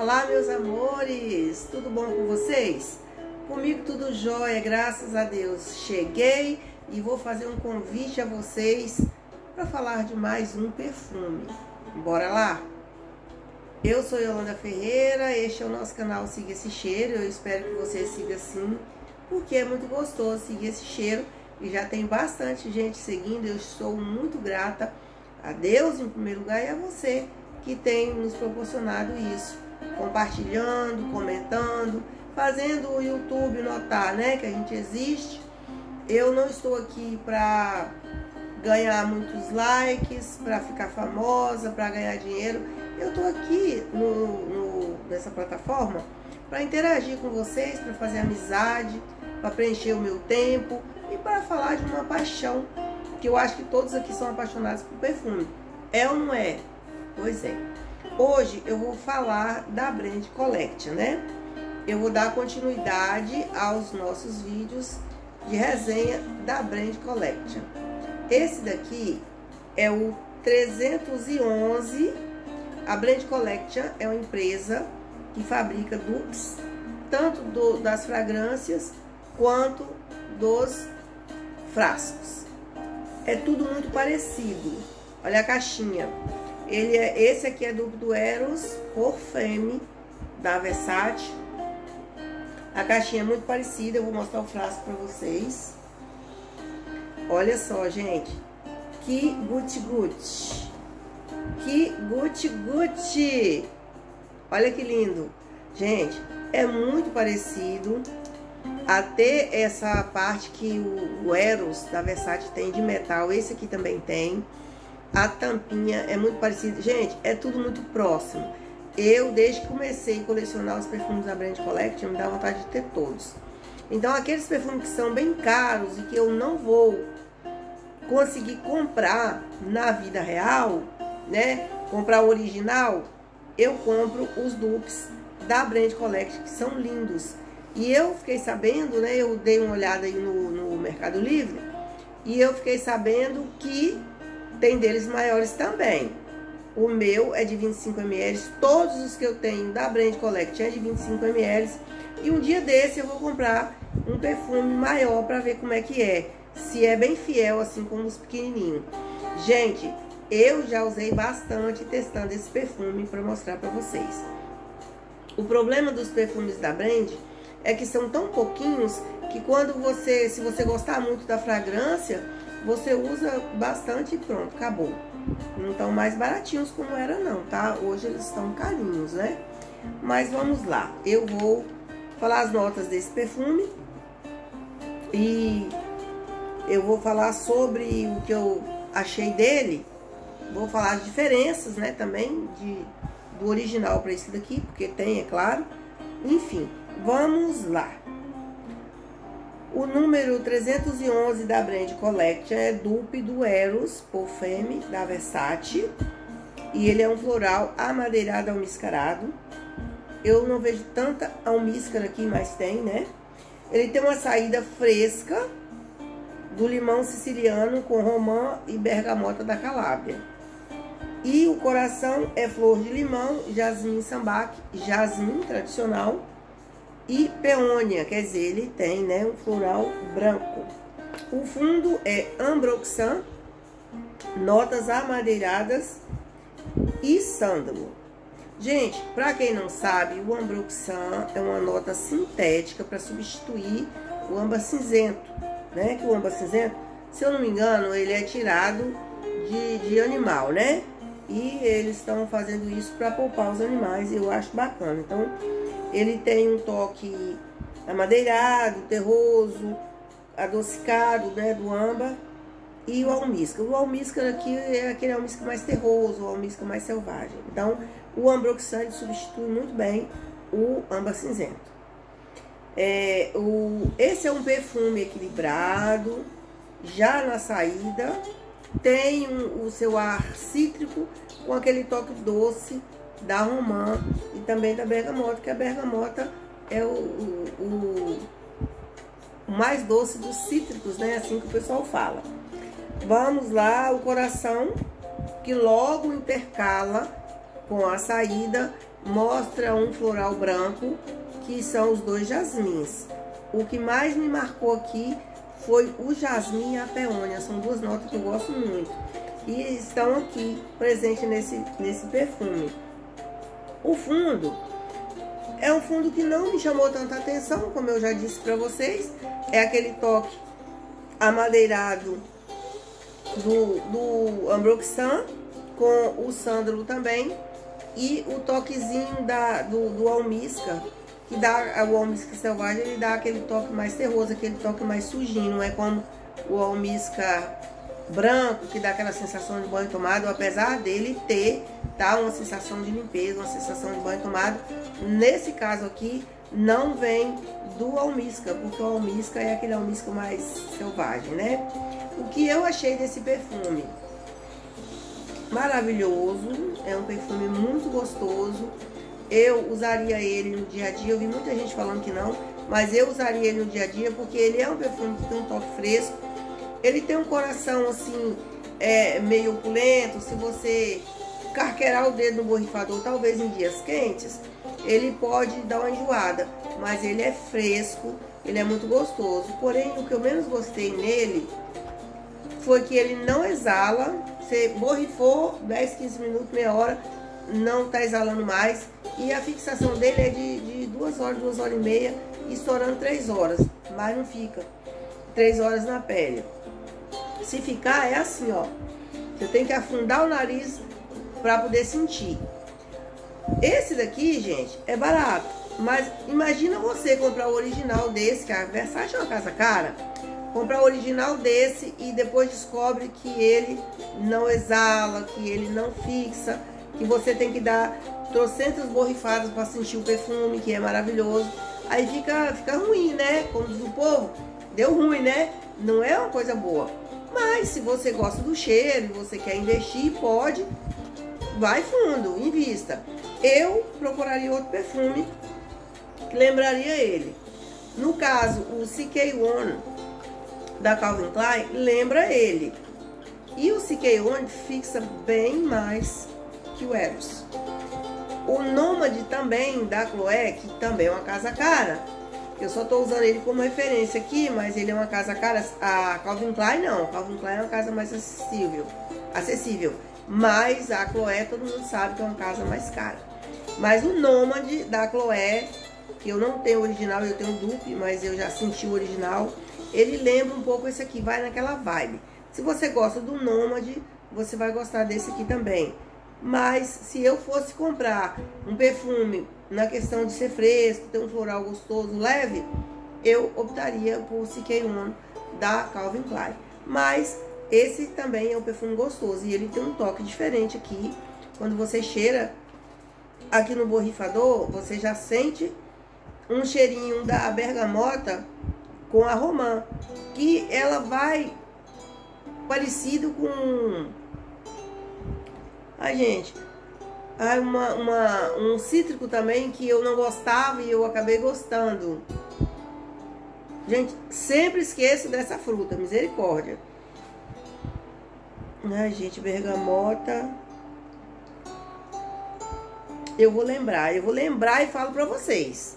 Olá, meus amores, tudo bom com vocês? Comigo tudo jóia, graças a Deus. Cheguei e vou fazer um convite a vocês para falar de mais um perfume. Bora lá? Eu sou Yolanda Ferreira, este é o nosso canal Siga Esse Cheiro. Eu espero que você siga sim, porque é muito gostoso seguir esse cheiro e já tem bastante gente seguindo. Eu estou muito grata a Deus em primeiro lugar e a você que tem nos proporcionado isso compartilhando, comentando, fazendo o YouTube notar, né, que a gente existe. Eu não estou aqui para ganhar muitos likes, para ficar famosa, para ganhar dinheiro. Eu estou aqui no, no, nessa plataforma para interagir com vocês, para fazer amizade, para preencher o meu tempo e para falar de uma paixão que eu acho que todos aqui são apaixonados por perfume. É ou não é? Pois é. Hoje eu vou falar da Brand Collection, né? Eu vou dar continuidade aos nossos vídeos de resenha da Brand Collection. Esse daqui é o 311. A Brand Collection é uma empresa que fabrica dupes, tanto do, das fragrâncias quanto dos frascos. É tudo muito parecido. Olha a caixinha. Ele é, esse aqui é do, do Eros Femme da Versace. A caixinha é muito parecida, eu vou mostrar o frasco para vocês. Olha só, gente. Que gucci. Que gucci. Olha que lindo. Gente, é muito parecido. Até essa parte que o, o Eros da Versace tem de metal, esse aqui também tem. A tampinha é muito parecida. Gente, é tudo muito próximo. Eu, desde que comecei a colecionar os perfumes da Brand Collection, me dá vontade de ter todos. Então, aqueles perfumes que são bem caros e que eu não vou conseguir comprar na vida real, né? Comprar o original, eu compro os dupes da Brand Collection, que são lindos. E eu fiquei sabendo, né? Eu dei uma olhada aí no, no Mercado Livre e eu fiquei sabendo que tem deles maiores também. O meu é de 25 ml, todos os que eu tenho da Brand Collect é de 25 ml. E um dia desse eu vou comprar um perfume maior para ver como é que é. Se é bem fiel, assim como os pequenininhos. Gente, eu já usei bastante testando esse perfume para mostrar para vocês. O problema dos perfumes da Brand é que são tão pouquinhos que quando você, se você gostar muito da fragrância, você usa bastante e pronto, acabou. Não estão mais baratinhos como era não, tá? Hoje eles estão carinhos, né? Mas vamos lá, eu vou falar as notas desse perfume e eu vou falar sobre o que eu achei dele. Vou falar as diferenças, né, também de, do original para esse daqui, porque tem, é claro. Enfim, vamos lá. O número 311 da Brand Collection é dupe do Eros Femme da Versace. E ele é um floral amadeirado almiscarado. Eu não vejo tanta almíscara aqui, mas tem, né? Ele tem uma saída fresca do limão siciliano com romã e bergamota da Calábria. E o coração é flor de limão, jasmim sambac, jasmim tradicional e peônia, quer dizer, ele tem né, um floral branco. O fundo é ambroxan, notas amadeiradas e sândalo. Gente, para quem não sabe, o ambroxan é uma nota sintética para substituir o âmbar cinzento, né? Que o âmbar cinzento, se eu não me engano, ele é tirado de, de animal, né? E eles estão fazendo isso para poupar os animais, eu acho bacana. Então, ele tem um toque amadeirado, terroso, adocicado, né, do âmbar. E o almíscar. O almíscar aqui é aquele almíscar mais terroso, o almíscar mais selvagem. Então, o ambroxante substitui muito bem o âmbar cinzento. É, o, esse é um perfume equilibrado, já na saída, tem um, o seu ar cítrico com aquele toque doce da romã também da bergamota, que a bergamota é o, o, o mais doce dos cítricos, né? Assim que o pessoal fala. Vamos lá, o coração, que logo intercala com a saída, mostra um floral branco, que são os dois jasmins. O que mais me marcou aqui foi o jasmim e a peônia. São duas notas que eu gosto muito. E estão aqui presentes nesse, nesse perfume. O fundo é um fundo que não me chamou tanta atenção, como eu já disse para vocês. É aquele toque amadeirado do, do Ambroxan com o sândalo também. E o toquezinho da, do, do almisca, que dá o almisca selvagem, ele dá aquele toque mais terroso, aquele toque mais sujinho, não é como o almisca branco, que dá aquela sensação de banho tomado, apesar dele ter tá, uma sensação de limpeza, uma sensação de banho tomado. Nesse caso aqui, não vem do almisca, porque o almisca é aquele almisca mais selvagem, né? O que eu achei desse perfume? Maravilhoso, é um perfume muito gostoso. Eu usaria ele no dia a dia, eu vi muita gente falando que não, mas eu usaria ele no dia a dia porque ele é um perfume que tem um toque fresco. Ele tem um coração assim, é, meio opulento, se você carquerar o dedo no borrifador, talvez em dias quentes, ele pode dar uma enjoada, mas ele é fresco, ele é muito gostoso. Porém, o que eu menos gostei nele foi que ele não exala, você borrifou 10, 15 minutos, meia hora, não tá exalando mais. E a fixação dele é de, de duas horas, duas horas e meia, estourando três horas, mas não fica três horas na pele. Se ficar, é assim, ó. Você tem que afundar o nariz para poder sentir. Esse daqui, gente, é barato. Mas imagina você comprar o original desse, que a Versace é uma casa cara. Comprar o original desse e depois descobre que ele não exala, que ele não fixa, que você tem que dar trocentas borrifadas para sentir o perfume, que é maravilhoso. Aí fica, fica ruim, né? Como diz o povo, deu ruim, né? Não é uma coisa boa. Mas se você gosta do cheiro você quer investir, pode vai fundo, invista. Eu procuraria outro perfume que lembraria ele. No caso, o CK1 da Calvin Klein lembra ele. E o CK1 fixa bem mais que o Eros. O Nômade também da Chloé, que também é uma casa cara. Eu só estou usando ele como referência aqui, mas ele é uma casa cara. A Calvin Klein não. A Calvin Klein é uma casa mais acessível. acessível. Mas a Chloé, todo mundo sabe que é uma casa mais cara. Mas o Nômade da Chloé, que eu não tenho original, eu tenho dupe, mas eu já senti o original. Ele lembra um pouco esse aqui, vai naquela vibe. Se você gosta do Nômade, você vai gostar desse aqui também. Mas se eu fosse comprar um perfume na questão de ser fresco, ter um floral gostoso, leve, eu optaria por CK1 da Calvin Klein. Mas esse também é um perfume gostoso e ele tem um toque diferente aqui. Quando você cheira aqui no borrifador, você já sente um cheirinho da bergamota com a romã, que ela vai parecido com Ai, gente, ai, uma, uma, um cítrico também que eu não gostava e eu acabei gostando. Gente, sempre esqueço dessa fruta, misericórdia. Ai, gente, bergamota. Eu vou lembrar, eu vou lembrar e falo pra vocês.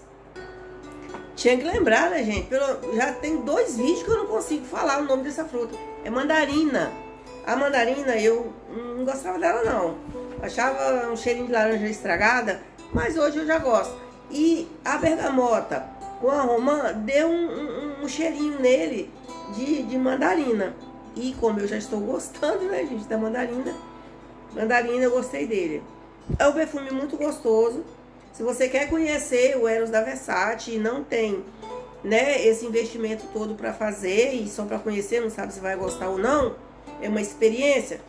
Tinha que lembrar, né, gente? Pelo, já tem dois vídeos que eu não consigo falar o nome dessa fruta. É mandarina. A mandarina, eu não gostava dela, não. Achava um cheirinho de laranja estragada, mas hoje eu já gosto. E a bergamota com a romã deu um, um, um cheirinho nele de, de mandarina. E como eu já estou gostando, né, gente, da mandarina, mandarina eu gostei dele. É um perfume muito gostoso. Se você quer conhecer o Eros da Versace e não tem, né, esse investimento todo para fazer e só para conhecer, não sabe se vai gostar ou não, é uma experiência,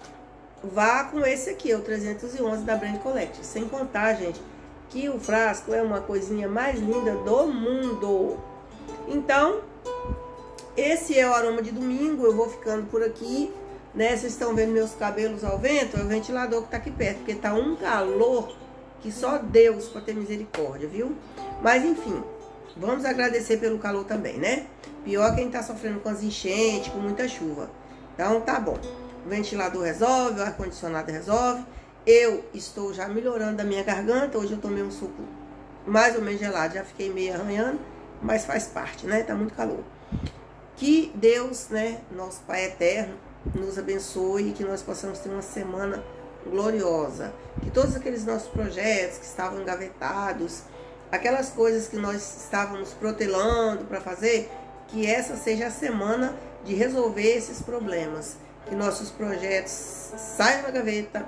vá com esse aqui, o 311 da Brand Collect. Sem contar, gente, que o frasco é uma coisinha mais linda do mundo. Então, esse é o aroma de domingo, eu vou ficando por aqui, né? Vocês estão vendo meus cabelos ao vento, é o ventilador que tá aqui perto, porque tá um calor que só Deus pode ter misericórdia, viu? Mas enfim, vamos agradecer pelo calor também, né? Pior quem tá sofrendo com as enchentes, com muita chuva. Então tá bom. Ventilador resolve, o ar-condicionado resolve. Eu estou já melhorando da minha garganta. Hoje eu tomei um suco mais ou menos gelado. Já fiquei meio arranhando, mas faz parte, né? Tá muito calor. Que Deus, né, nosso Pai eterno, nos abençoe e que nós possamos ter uma semana gloriosa. Que todos aqueles nossos projetos que estavam engavetados, aquelas coisas que nós estávamos protelando para fazer, que essa seja a semana de resolver esses problemas. Que nossos projetos saiam da gaveta,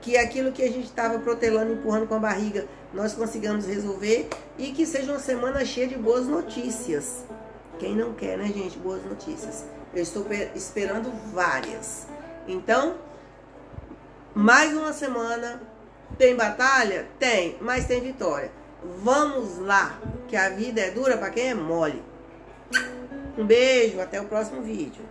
que aquilo que a gente estava protelando, empurrando com a barriga, nós consigamos resolver e que seja uma semana cheia de boas notícias. Quem não quer, né, gente? Boas notícias. Eu estou esperando várias. Então, mais uma semana. Tem batalha? Tem, mas tem vitória. Vamos lá, que a vida é dura para quem é mole. Um beijo, até o próximo vídeo.